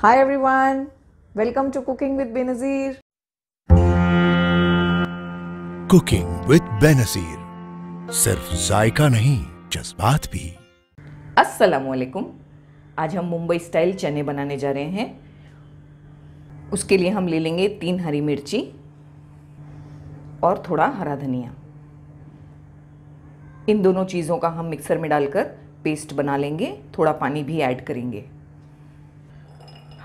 Hi everyone, welcome to Cooking with Benazir. Cooking with Benazir सिर्फ़ जायका नहीं जज्बात भी। अस्सलामुअलैकुम आज हम मुंबई स्टाइल चने बनाने जा रहे हैं। उसके लिए हम ले लेंगे तीन हरी मिर्ची और थोड़ा हरा धनिया। इन दोनों चीज़ों का हम मिक्सर में डालकर पेस्ट बना लेंगे थोड़ा पानी भी ऐड करेंगे।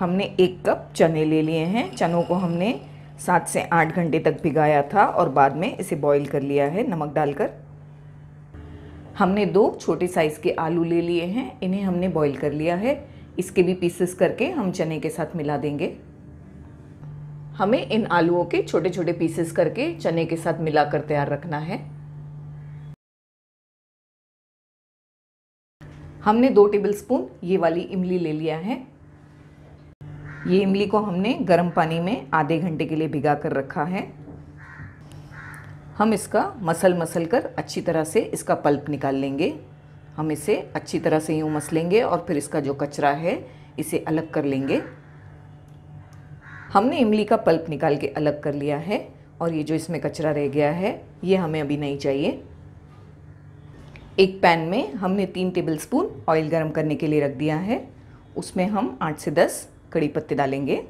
हमने एक कप चने ले लिए हैं। चनों को हमने सात से आठ घंटे तक भिगाया था और बाद में इसे बॉईल कर लिया है नमक डालकर। हमने दो छोटे साइज़ के आलू ले लिए हैं। इन्हें हमने बॉईल कर लिया है। इसके भी पीसेस करके हम चने के साथ मिला देंगे। हमें इन आलूओं के छोटे छोटे पीसेस करके चने के साथ मिलाकर तैयार रखना है। हमने दो टेबलस्पून ये वाली इमली ले लिया है। ये इमली को हमने गर्म पानी में आधे घंटे के लिए भिगा कर रखा है। हम इसका मसल मसल कर अच्छी तरह से इसका पल्प निकाल लेंगे। हम इसे अच्छी तरह से यूँ मसलेंगे और फिर इसका जो कचरा है, इसे अलग कर लेंगे। हमने इमली का पल्प निकाल के अलग कर लिया है और ये जो इसमें कचरा रह गया है, ये हमें अभी नहीं चाहिए। एक पैन में हमने तीन टेबलस्पून ऑयल गरम करने के लिए रख दिया है। उसमें हम आठ से दस कड़ी पत्ते डालेंगे।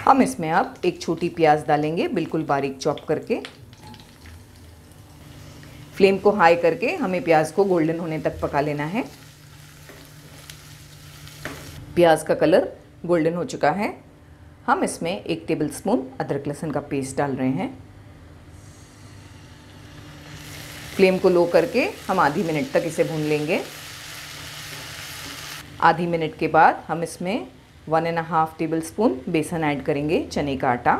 हम इसमें अब एक छोटी प्याज डालेंगे, बिल्कुल बारीक चॉप करके। फ्लेम को हाई करके हमें प्याज को गोल्डन होने तक पका लेना है। प्याज का कलर गोल्डन हो चुका है। हम इसमें एक टेबलस्पून अदरक लहसुन का पेस्ट डाल रहे हैं। फ्लेम को लो करके हम आधी मिनट तक इसे भून लेंगे। आधी मिनट के बाद हम इसमें one and half tablespoon बेसन ऐड करेंगे, चने का आटा।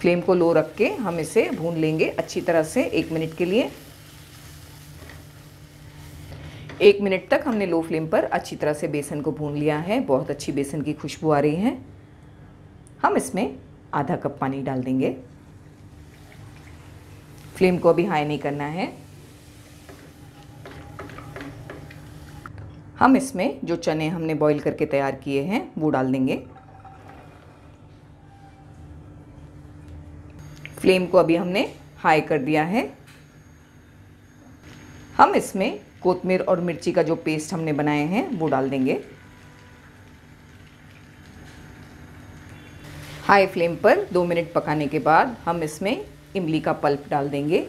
फ्लेम को लो रख के हम इसे भून लेंगे अच्छी तरह से एक मिनट के लिए। एक मिनट तक हमने लो फ्लेम पर अच्छी तरह से बेसन को भून लिया है। बहुत अच्छी बेसन की खुशबू आ रही है। हम इसमें आधा कप पानी डाल देंगे। फ्लेम को अभी हाई नहीं करना है। हम इसमें जो चने हमने बॉईल करके तैयार किए हैं, वो डाल देंगे। फ्लेम को अभी हमने हाई कर दिया है। हम इसमें कोतमीर और मिर्ची का जो पेस्ट हमने बनाए हैं, वो डाल देंगे। हाई फ्लेम पर दो मिनट पकाने के बाद हम इसमें इमली का पल्प डाल देंगे,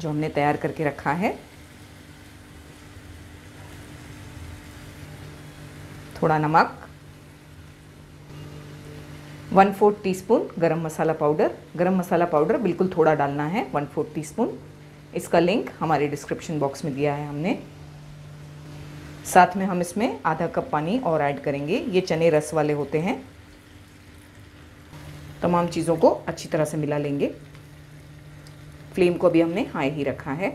जो हमने तैयार करके रखा है। थोड़ा नमक, वन फोर्थ टीस्पून गरम मसाला पाउडर। गरम मसाला पाउडर बिल्कुल थोड़ा डालना है, वन फोर्थ टीस्पून। इसका लिंक हमारे डिस्क्रिप्शन बॉक्स में दिया है हमने। साथ में हम इसमें आधा कप पानी और ऐड करेंगे। ये चने रस वाले होते हैं। तमाम चीज़ों को अच्छी तरह से मिला लेंगे। फ्लेम को भी हमने हाई ही रखा है।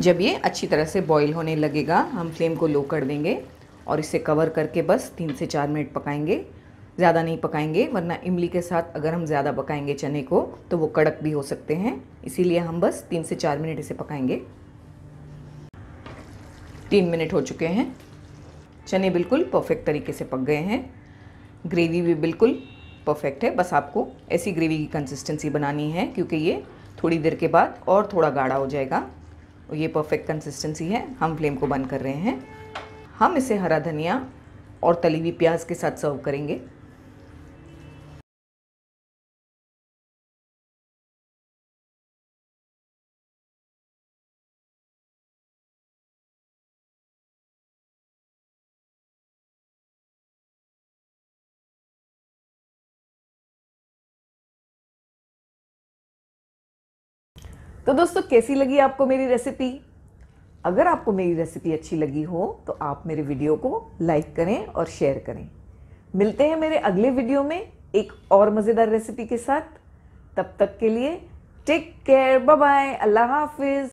जब ये अच्छी तरह से बॉईल होने लगेगा, हम फ्लेम को लो कर देंगे। और इसे कवर करके बस तीन से चार मिनट पकाएँगे। ज़्यादा नहीं पकाएँगे, वरना इमली के साथ अगर हम ज़्यादा पकाएँगे चने को तो वो कड़क भी हो सकते हैं। इसीलिए हम बस तीन से चार मिनट इसे पकाएँगे। तीन मिनट हो चुके हैं। चने बिल्कुल परफेक्ट तरीके से पक गए हैं। ग्रेवी भी बिल्कुल परफेक्ट है। बस आपको ऐसी ग्रेवी की कंसिस्टेंसी बनानी है, क्योंकि ये थोड़ी देर के बाद और थोड़ा गाढ़ा हो जाएगा। ये परफेक्ट कंसिस्टेंसी है। हम फ्लेम को बंद कर रहे हैं। हम इसे हरा धनिया और तली हुई प्याज के साथ सर्व करेंगे। तो दोस्तों, कैसी लगी आपको मेरी रेसिपी अगर आपको मेरी रेसिपी अच्छी लगी हो तो आप मेरे वीडियो को लाइक करें और शेयर करें। मिलते हैं मेरे अगले वीडियो में एक और मज़ेदार रेसिपी के साथ। तब तक के लिए टेक केयर बाय बाय अल्लाह हाफिज़।